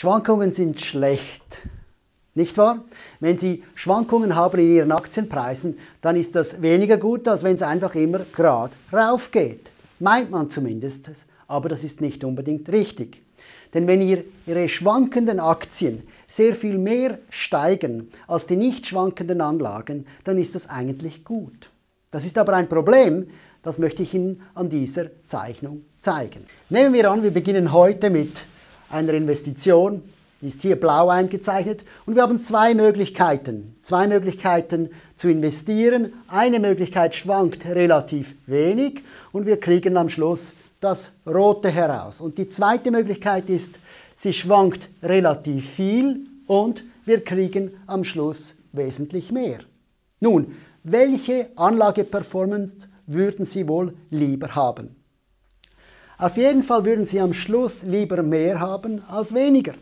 Schwankungen sind schlecht. Nicht wahr? Wenn Sie Schwankungen haben in Ihren Aktienpreisen, dann ist das weniger gut, als wenn es einfach immer gerade rauf geht. Meint man zumindest, aber das ist nicht unbedingt richtig. Denn wenn ihr, Ihre schwankenden Aktien sehr viel mehr steigen als die nicht schwankenden Anlagen, dann ist das eigentlich gut. Das ist aber ein Problem, das möchte ich Ihnen an dieser Zeichnung zeigen. Nehmen wir an, wir beginnen heute mit einer Investition, die ist hier blau eingezeichnet und wir haben zwei Möglichkeiten. Zwei Möglichkeiten zu investieren. Eine Möglichkeit schwankt relativ wenig und wir kriegen am Schluss das Rote heraus. Und die zweite Möglichkeit ist, sie schwankt relativ viel und wir kriegen am Schluss wesentlich mehr. Nun, welche Anlageperformance würden Sie wohl lieber haben? Auf jeden Fall würden Sie am Schluss lieber mehr haben als weniger.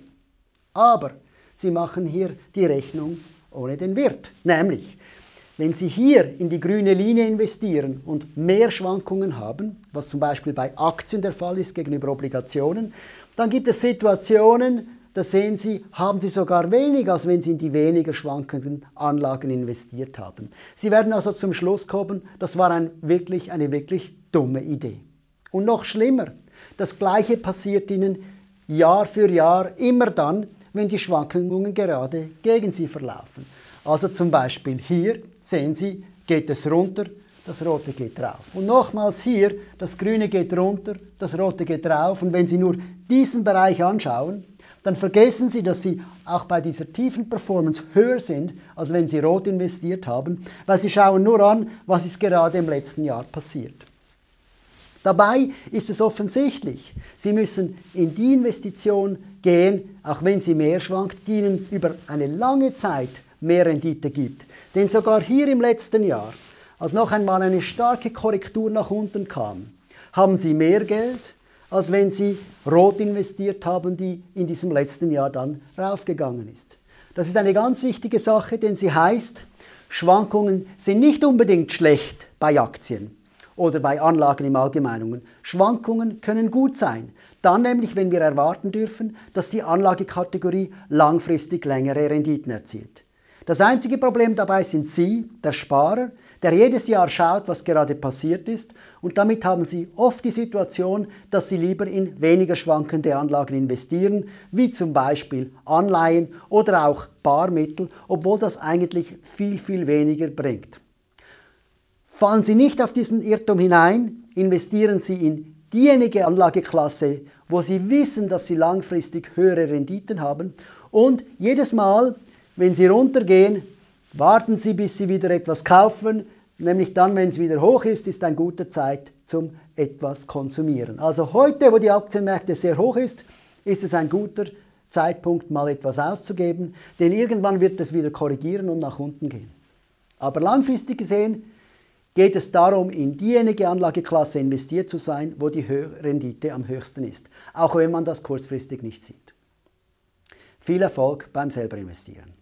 Aber Sie machen hier die Rechnung ohne den Wirt. Nämlich, wenn Sie hier in die grüne Linie investieren und mehr Schwankungen haben, was zum Beispiel bei Aktien der Fall ist gegenüber Obligationen, dann gibt es Situationen, da sehen Sie, haben Sie sogar weniger, als wenn Sie in die weniger schwankenden Anlagen investiert haben. Sie werden also zum Schluss kommen, das war ein wirklich, eine wirklich dumme Idee. Und noch schlimmer, das Gleiche passiert Ihnen Jahr für Jahr immer dann, wenn die Schwankungen gerade gegen Sie verlaufen. Also zum Beispiel hier sehen Sie, geht es runter, das Rote geht drauf. Und nochmals hier, das Grüne geht runter, das Rote geht drauf. Und wenn Sie nur diesen Bereich anschauen, dann vergessen Sie, dass Sie auch bei dieser tiefen Performance höher sind, als wenn Sie rot investiert haben, weil Sie schauen nur an, was ist gerade im letzten Jahr passiert. Dabei ist es offensichtlich, Sie müssen in die Investition gehen, auch wenn sie mehr schwankt, die Ihnen über eine lange Zeit mehr Rendite gibt. Denn sogar hier im letzten Jahr, als noch einmal eine starke Korrektur nach unten kam, haben Sie mehr Geld, als wenn Sie rot investiert haben, die in diesem letzten Jahr dann raufgegangen ist. Das ist eine ganz wichtige Sache, denn sie heißt, Schwankungen sind nicht unbedingt schlecht bei Aktien oder bei Anlagen im Allgemeinen. Schwankungen können gut sein. Dann nämlich, wenn wir erwarten dürfen, dass die Anlagekategorie langfristig längere Renditen erzielt. Das einzige Problem dabei sind Sie, der Sparer, der jedes Jahr schaut, was gerade passiert ist und damit haben Sie oft die Situation, dass Sie lieber in weniger schwankende Anlagen investieren, wie zum Beispiel Anleihen oder auch Barmittel, obwohl das eigentlich viel, viel weniger bringt. Fallen Sie nicht auf diesen Irrtum hinein, investieren Sie in diejenige Anlageklasse, wo Sie wissen, dass Sie langfristig höhere Renditen haben und jedes Mal, wenn Sie runtergehen, warten Sie, bis Sie wieder etwas kaufen, nämlich dann, wenn es wieder hoch ist, ist ein guter Zeit zum etwas konsumieren. Also heute, wo die Aktienmärkte sehr hoch ist, ist es ein guter Zeitpunkt, mal etwas auszugeben, denn irgendwann wird es wieder korrigieren und nach unten gehen. Aber langfristig gesehen geht es darum, in diejenige Anlageklasse investiert zu sein, wo die Rendite am höchsten ist, auch wenn man das kurzfristig nicht sieht. Viel Erfolg beim selber investieren.